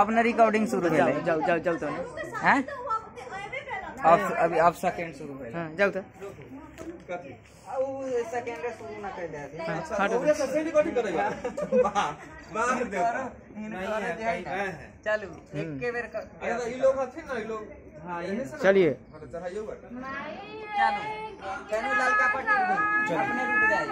अब रिकॉर्डिंग शुरू जाओ भेले जाओ जाओ जाओ तो। हैं? आप हाँ, अभी आप सेकंड शुरू भेले हाँ जाओ तो। अब सेकंड शुरू ना कर दे हाँ हटो ओकरे से रिकॉर्डिंग करेगा। हाँ। वाह वाह है चलो एक हम्म। के बेर कर अरे तो ई लोग हथिन ना ई लोग। हाँ इन्हीं से चलिए। हाँ, तो चढ़ाइयो चलो। चलो। ललका पट्टी अपने रुक जाए